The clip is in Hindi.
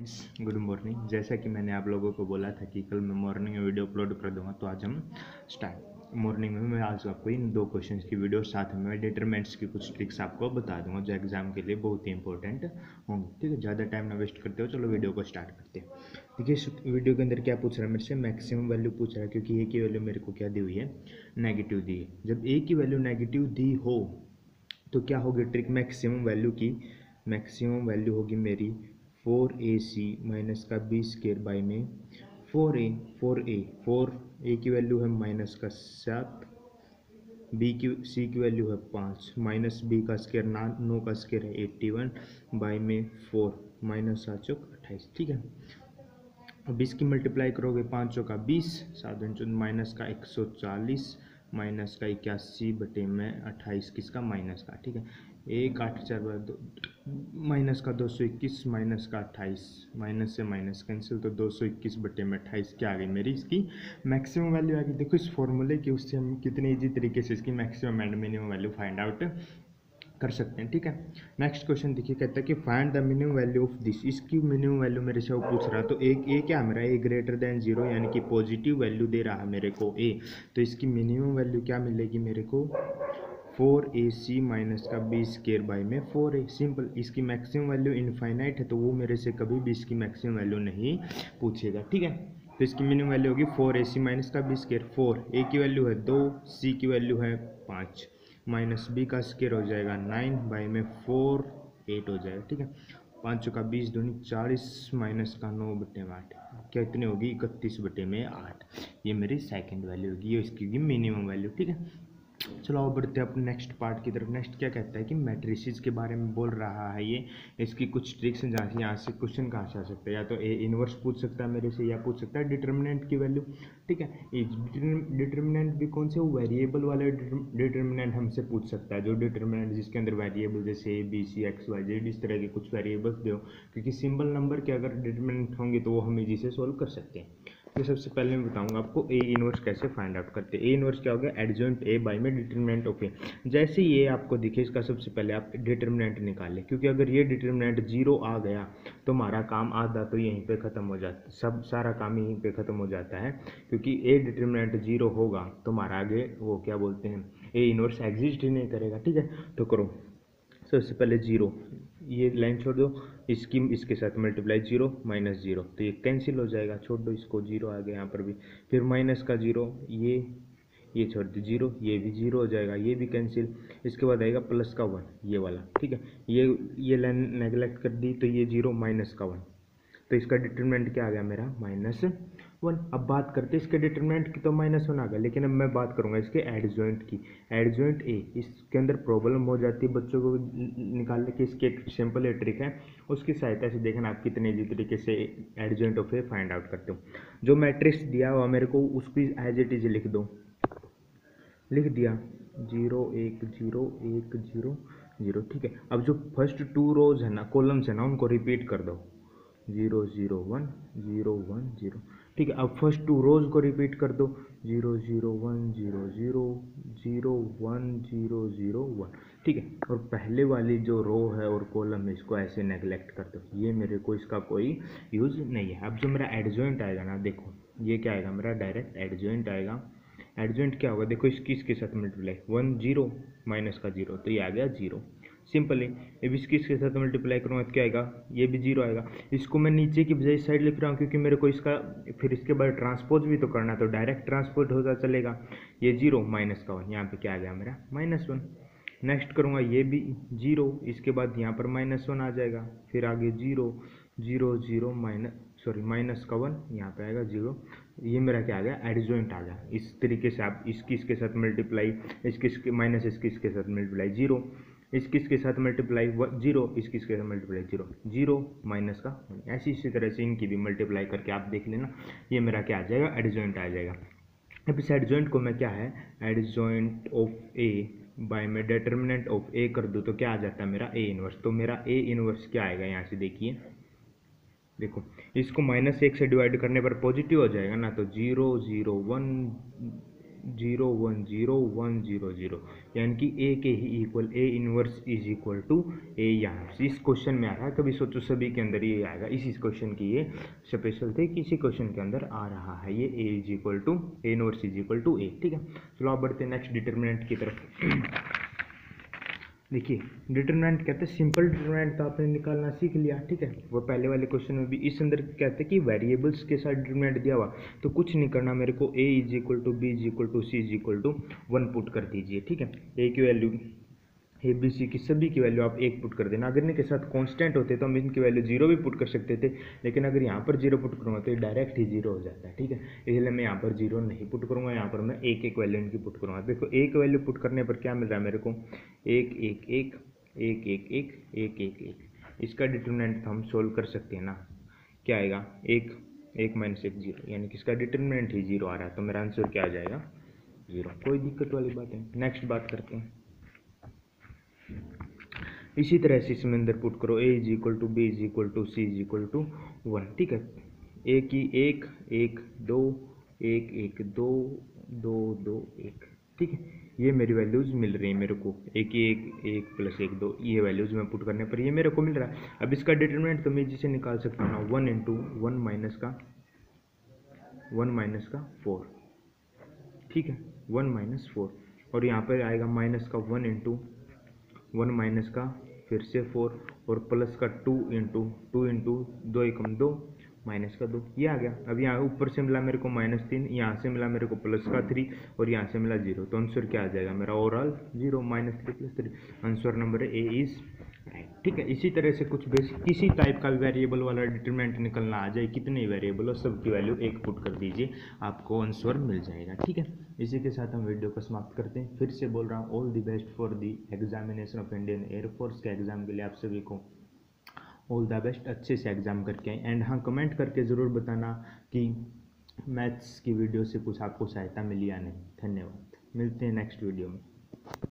गुड मॉर्निंग जैसा कि मैंने आप लोगों को बोला था कि कल मैं मॉर्निंग में वीडियो अपलोड कर दूँगा तो आज हम स्टार्ट मॉर्निंग में मैं आज आपको इन दो क्वेश्चंस की वीडियो साथ में डिटरमेंट्स की कुछ ट्रिक्स आपको बता दूँगा, जो एग्ज़ाम के लिए बहुत ही इंपॉर्टेंट होंगे। ठीक है, ज़्यादा टाइम ना वेस्ट करते हो चलो वीडियो को स्टार्ट करते हैं। देखिए वीडियो के अंदर क्या पूछ रहा है मेरे से? मैक्सिमम वैल्यू पूछ रहा है, क्योंकि ए की वैल्यू मेरे को क्या दी हुई है? नेगेटिव दी है। जब ए की वैल्यू नेगेटिव दी हो तो क्या होगी ट्रिक मैक्सिमम वैल्यू की मैक्सिमम वैल्यू होगी मेरी फोर ए सी माइनस का बी स्केयर बाई में four A four A four A की वैल्यू है माइनस का सात बी की सी की वैल्यू है पाँच माइनस बी का स्केयर ना, नौ का स्केयर है एट्टी वन बाई में फोर माइनस सात चौक अट्ठाईस, ठीक है? अब इसकी मल्टीप्लाई करोगे पाँचों का बीस, सात चौदह माइनस का एक सौ चालीस माइनस का इक्यासी बटे में अट्ठाईस, किसका? माइनस का, ठीक है? एक आठ चार बार दो, माइनस का दो सौ इक्कीस, माइनस का अट्ठाईस, माइनस से माइनस, कैंसिल तो दो सौ इक्कीस बटे में अट्ठाईस, क्या आ गई मेरी इसकी मैक्सिमम वैल्यू आ गई। देखो इस फॉर्मूले की उससे हम कितने इजी तरीके से इसकी maximum and minimum value find out कर सकते हैं, ठीक है? नेक्स्ट क्वेश्चन देखिए, कहता है कि find the minimum value of this इसकी मिनिमम वैल्यू मेरे से वो पूछ रहा है तो एक ए क्या मेरा? ए ग्रेटर देन ज़ीरो यानी कि पॉजिटिव वैल्यू दे रहा है मेरे को ए तो इसकी मिनिमम वैल्यू क्या मिलेगी मेरे को? फोर ए सी माइनस का बी स्केयर बाई में फोर ए सिंपल इसकी मैक्सिमम वैल्यू इनफाइनाइट है तो वो मेरे से कभी भी इसकी मैक्सिमम वैल्यू नहीं पूछेगा, ठीक है? तो इसकी मिनिमम वैल्यू होगी फोर ए सी माइनस का बी स्केयर फोर ए की वैल्यू है दो सी की वैल्यू है पाँच. माइनस बी का स्केयर हो जाएगा नाइन बाई में फोर एट हो जाएगा, ठीक है? पाँच का बीस दूनी चालीस माइनस का नौ बटे में आठ, क्या इतनी होगी? इकतीस बटे में आठ। ये मेरी सेकंड वैल्यू होगी, ये इसकी होगी मिनिमम वैल्यू ठीक है? चलो अब बढ़ते हैं अपने नेक्स्ट पार्ट की तरफ़। नेक्स्ट क्या कहता है कि मैट्रिसेस के बारे में बोल रहा है ये। इसकी कुछ ट्रिक्स हैं जहाँ से यहाँ से क्वेश्चन कहाँ से आ सकता है? या तो ए इनवर्स पूछ सकता है मेरे से, या पूछ सकता है डिटर्मिनेंट की वैल्यू ठीक है? डिटर्मिनेंट भी कौन से? वो वेरिएबल वाले डिटर्मिनेंट हमसे पूछ सकता है। जो डिटर्मिनेंट जिसके अंदर वेरिएबल जैसे A B C X Y Z इस तरह के कुछ वेरिएबल्स दो क्योंकि सिंपल नंबर के अगर डिटर्मिनेंट होंगे तो वो हम इजी से सोल्व कर सकते हैं। तो सबसे पहले मैं बताऊँगा आपको ए इनवर्स कैसे फाइंड आउट करते हैं। ए इनवर्स क्या होगा एडजॉइंट ए बाई में डिटर्मिनेंट ओके जैसे ये आपको दिखे, इसका सबसे पहले आप डिटर्मिनेंट निकालें क्योंकि अगर ये डिटर्मिनेंट ज़ीरो आ गया तो हमारा काम आधा तो यहीं पे ख़त्म हो जाता सब, सारा काम यहीं पे ख़त्म हो जाता है, क्योंकि ए डिटर्मिनेंट ज़ीरो होगा तो हमारा आगे वो क्या बोलते हैं? ए इनवर्स एग्जिस्ट ही नहीं करेगा, ठीक है? तो करो। सबसे पहले ज़ीरो ये लाइन छोड़ दो। इसकी, इसके साथ मल्टीप्लाई ज़ीरो माइनस ज़ीरो तो ये कैंसिल हो जाएगा, छोड़ दो इसको ज़ीरो आ गया यहाँ पर भी। फिर माइनस का ज़ीरो ये ये छोड़ दो ज़ीरो ये भी ज़ीरो हो जाएगा, ये भी कैंसिल इसके बाद आएगा प्लस का वन ये वाला, ठीक है? ये ये लाइन नेगलेक्ट कर दी तो ये ज़ीरो माइनस का वन तो इसका डिटरमिनेंट क्या आ गया मेरा? माइनस वन अब बात करते इसके डिटरमिनेंट की तो माइनस वन आ गया। लेकिन अब मैं बात करूँगा इसके एडजॉइंट की। एडजॉइंट ए इसके अंदर प्रॉब्लम हो जाती है बच्चों को निकालने की। इसकी सिंपल ए ट्रिक है। उसकी सहायता से देखना आप कितने इजी तरीके से adjoint of A find out करते हो। जो मैट्रिक्स दिया हुआ मेरे को उसकी एज इट इज़ लिख दो। लिख दिया। ज़ीरो, एक ज़ीरो एक, ज़ीरो ज़ीरो। ठीक है। अब जो फ़र्स्ट टू रोज है ना कॉलम्स है ना, उनको रिपीट कर दो। Zero zero one zero one, zero. ठीक है, अब फ़र्स्ट टू रोज को रिपीट कर दो। Zero zero one, zero zero zero one, zero zero one. ठीक है, और पहले वाली जो रो है और कॉलम है, इसको ऐसे नेगलेक्ट कर दो। ये मेरे को इसका कोई यूज़ नहीं है। अब जो मेरा एडजॉइंट आएगा ना, देखो, ये क्या आएगा? मेरा डायरेक्ट एडजॉइंट आएगा। एडजॉइंट क्या होगा? देखो, इसकी, इसके साथ मल्टीप्लाई वन ज़ीरो माइनस का ज़ीरो तो ये आ गया ज़ीरो। सिंपल। है अब इसकी इसके साथ मल्टीप्लाई करूँगा तो क्या आएगा, ये भी ज़ीरो आएगा। इसको मैं नीचे की बजाय साइड लिख रहा हूँ, क्योंकि मेरे को इसका, फिर इसके बाद ट्रांसपोज भी तो करना तो डायरेक्ट ट्रांसपोर्ट होता चलेगा। ये ज़ीरो माइनस का वन यहाँ पर क्या आ गया मेरा? माइनस वन नेक्स्ट करूँगा, ये भी ज़ीरो इसके बाद यहाँ पर माइनस वन आ जाएगा, फिर आगे zero zero zero minus sorry minus का वन यहाँ पे आएगा ज़ीरो ये मेरा क्या आ गया? एडजॉइंट आ गया। इस तरीके से आप इसकी, इसके साथ मल्टीप्लाई इसकी, इसके माइनस इसकी, इसके साथ मल्टीप्लाई ज़ीरो इसकी इसके साथ मल्टीप्लाई ज़ीरो इस किस के साथ मल्टीप्लाई ज़ीरो ज़ीरो माइनस का? ऐसी इसी तरह से इनकी भी मल्टीप्लाई करके आप देख लेना। ये मेरा क्या आ जाएगा? एडजॉइंट आ जाएगा। अब इस एडजॉइंट को मैं क्या है? एडजॉइंट ऑफ़ ए बाय में डिटर्मिनेंट ऑफ़ ए कर दूँ तो क्या आ जाता है मेरा? ए इनवर्स तो मेरा ए इनवर्स क्या आएगा? यहाँ से देखिए। देखो, इसको माइनस एक से डिवाइड करने पर पॉजिटिव हो जाएगा ना? तो zero zero one zero one zero one zero zero, यानी कि ए के ही equal A inverse is equal to A यहाँ से। इस क्वेश्चन में आ रहा है, कभी सोचो सभी के अंदर ये आएगा। इसी क्वेश्चन की ये स्पेशल थे कि इसी क्वेश्चन के अंदर आ रहा है ये A is equal to A inverse is equal to A ठीक है? चलो आप बढ़ते हैं नेक्स्ट डिटर्मिनेंट की तरफ़। देखिए डिटरमिनेंट कहते हैं सिंपल डिटरमिनेंट तो आपने निकालना सीख लिया, ठीक है? वो पहले वाले क्वेश्चन में भी इस अंदर कहते हैं कि वेरिएबल्स के साथ डिटरमिनेंट दिया हुआ। तो कुछ नहीं करना, मेरे को A is equal to B is equal to C is equal to one put कर दीजिए, ठीक है? ए की वैल्यू ए बी सी की सभी की वैल्यू आप एक पुट कर देना। अगर इनके साथ कांस्टेंट होते तो हम इनकी वैल्यू ज़ीरो भी पुट कर सकते थे, लेकिन अगर यहाँ पर ज़ीरो पुट करूँगा तो ये डायरेक्ट ही ज़ीरो हो जाता है, ठीक है? इसलिए मैं यहाँ पर ज़ीरो नहीं पुट करूँगा, यहाँ पर मैं एक एक वैल्यू इनकी पुट करूँगा। देखो, एक वैल्यू पुट करने पर क्या मिल रहा है मेरे को? एक एक एक एक एक एक एक एक एक। इसका डिटर्मिनेंट हम सोल्व कर सकते हैं ना। क्या आएगा? एक एक माइनस एक ज़ीरो यानी कि इसका डिटर्मिनेंट ही ज़ीरो आ रहा है तो मेरा आंसर क्या आ जाएगा? ज़ीरो कोई दिक्कत वाली बात है नेक्स्ट बात करते हैं। इसी तरह से इसमें अंदर पुट करो A is equal to B is equal to C is equal to one ठीक है? ए की एक एक, दो, एक एक, दो दो दो, एक, ठीक है? ये मेरी वैल्यूज़ मिल रही है मेरे को। एक एक एक प्लस एक, दो, ये वैल्यूज़ मैं पुट करने पर ये मेरे को मिल रहा है। अब इसका डिटरमिनेंट तो मैं जिसे निकाल सकता हूँ ना वन इंटू वन माइनस का वन माइनस का फोर ठीक है? वन माइनस फोर और यहाँ पर आएगा माइनस का वन इंटू वन माइनस का, फिर से फोर, और प्लस का टू इंटू टू इंटू दो एकम दो, माइनस का दो। ये आ गया। अब यहाँ ऊपर से मिला मेरे को माइनस तीन, यहाँ से मिला मेरे को प्लस का थ्री, और यहाँ से मिला ज़ीरो। तो आंसर क्या आ जाएगा? मेरा overall zero, minus three, plus three. Answer number A is ठीक है, इसी तरह से कुछ बेसिक किसी टाइप का भी वेरिएबल वाला डिटरमेंट निकलना आ जाए, कितने वेरिएबल हो सबकी वैल्यू एक पुट कर दीजिए, आपको आंसर मिल जाएगा, ठीक है? इसी के साथ हम वीडियो को समाप्त करते हैं। फिर से बोल रहा हूँ all the best for the examination of Indian air force के एग्ज़ाम के लिए आप सभी को ऑल द बेस्ट अच्छे से एग्ज़ाम करके आए। एंड हाँ कमेंट करके ज़रूर बताना कि मैथ्स की वीडियो से कुछ आपको सहायता मिली या नहीं। धन्यवाद। मिलते हैं नेक्स्ट वीडियो में।